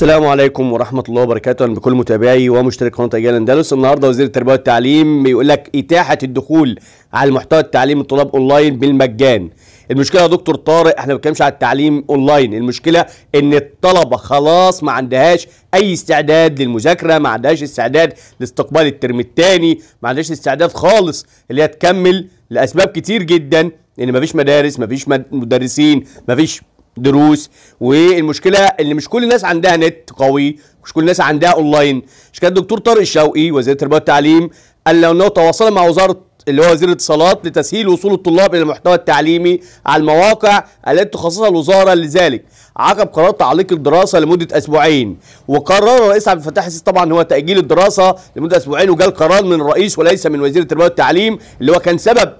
السلام عليكم ورحمة الله وبركاته. بكل متابعي ومشترك قناة أجيال أندلس النهاردة وزير التربية والتعليم بيقول لك إتاحة الدخول على المحتوى التعليمي الطلاب أونلاين بالمجان. المشكلة يا دكتور طارق إحنا ما بنتكلمش على التعليم أونلاين. المشكلة إن الطلبة خلاص ما عندهاش أي استعداد للمذاكرة ما عندهاش استعداد لاستقبال الترم الثاني ما عندهاش استعداد خالص اللي هي تكمل لأسباب كتير جدا. إن مفيش مدارس مفيش مد- مدرسين مفيش دروس والمشكلة ان مش كل الناس عندها نت قوي مش كل الناس عندها اونلاين مش كده الدكتور طارق الشوقي وزير التربية والتعليم قال لو إنه تواصل مع وزارة اللي هو وزير الاتصالات لتسهيل وصول الطلاب إلى المحتوى التعليمي على المواقع التي تخصصها الوزارة لذلك. عقب قرار تعليق الدراسة لمدة أسبوعين. وقرر الرئيس عبد الفتاح السيسي طبعا هو تأجيل الدراسة لمدة أسبوعين وجاء القرار من الرئيس وليس من وزير التربية والتعليم اللي هو كان سبب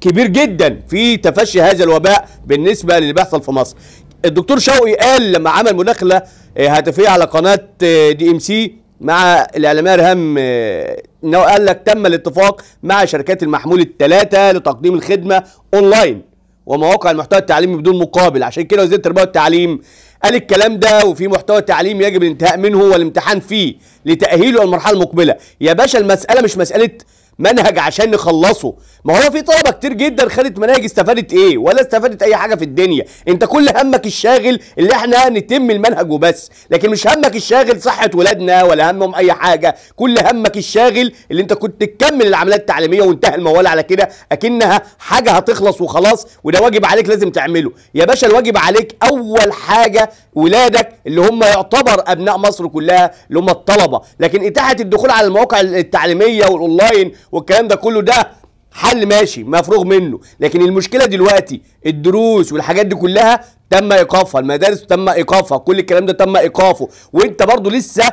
كبير جدا في تفشي هذا الوباء بالنسبة للي بيحصل في مصر. الدكتور شوقي قال لما عمل مداخلة آه، هاتفية على قناة آه، DMC مع الإعلامية ريهام آه، إنه قال لك تم الاتفاق مع شركات المحمول الثلاثه لتقديم الخدمة أونلاين ومواقع المحتوى التعليمي بدون مقابل عشان كده وزير التربيه والتعليم قال الكلام ده وفي محتوى تعليم يجب الانتهاء منه والامتحان فيه لتأهيله للمرحلة المقبلة يا باشا المسألة مش مسألة منهج عشان نخلصه. ما هو في طلبة كتير جدا خدت مناهج استفادت إيه؟ ولا استفادت أي حاجة في الدنيا. أنت كل همك الشاغل اللي إحنا نتم المنهج وبس. لكن مش همك الشاغل صحة ولادنا ولا همهم أي حاجة. كل همك الشاغل اللي أنت كنت تكمل العمليات التعليمية وانتهى الموال على كده. أكنها حاجة هتخلص وخلاص وده واجب عليك لازم تعمله. يا باشا الواجب عليك أول حاجة ولادك اللي هم يعتبر أبناء مصر كلها اللي هم الطلبة. لكن إتاحة الدخول على المواقع التعليمية والأونلاين والكلام ده كله ده حل ماشي مفروغ منه. لكن المشكلة دلوقتي الدروس والحاجات دي كلها تم إيقافها المدارس تم إيقافها كل الكلام ده تم إيقافه. وأنت برضو لسه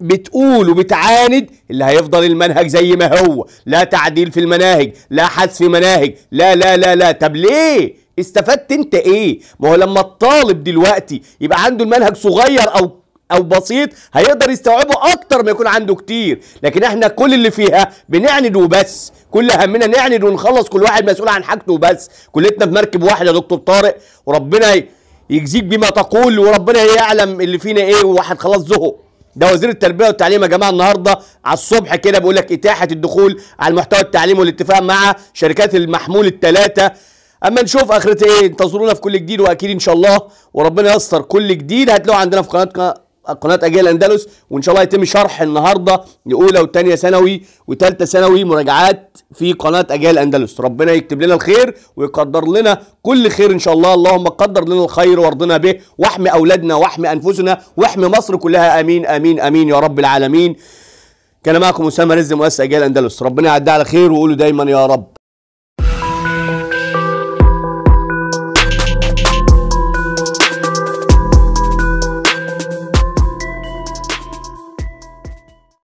بتقول وبتعاند اللي هيفضل المنهج زي ما هو. لا تعديل في المناهج لا حذف مناهج لا لا لا لا. طب ليه؟ استفدت أنت إيه؟ ما هو لما الطالب دلوقتي يبقى عنده المنهج صغير أو أو بسيط هيقدر يستوعبه أكتر ما يكون عنده كتير. لكن إحنا كل اللي فيها بنعند وبس. كل همنا نعند ونخلص كل واحد مسؤول عن حاجته وبس. كلتنا في مركب واحد يا دكتور طارق. وربنا يجزيك بما تقول وربنا يعلم اللي فينا إيه وواحد خلاص زهق. ده وزير التربية والتعليم يا جماعة النهارده على الصبح كده بيقول لك إتاحة الدخول على المحتوى التعليمي والاتفاق مع شركات المحمول الثلاثه أما نشوف آخرتها إيه؟ انتظرونا في كل جديد وأكيد إن شاء الله. وربنا ييسر كل جديد. هتلاقوه عندنا في قناه قناة أجيال أندلس وإن شاء الله يتم شرح النهارده لأولى وثانيه ثانوي وثالثه ثانوي مراجعات في قناة أجيال أندلس. ربنا يكتب لنا الخير ويقدر لنا كل خير إن شاء الله. اللهم قدر لنا الخير وارضنا به واحمي أولادنا واحمي أنفسنا واحمي مصر كلها. آمين آمين آمين يا رب العالمين. كان معكم أسامة رزق مؤسس أجيال أندلس. ربنا يعدي على خير وقولوا دايما يا رب.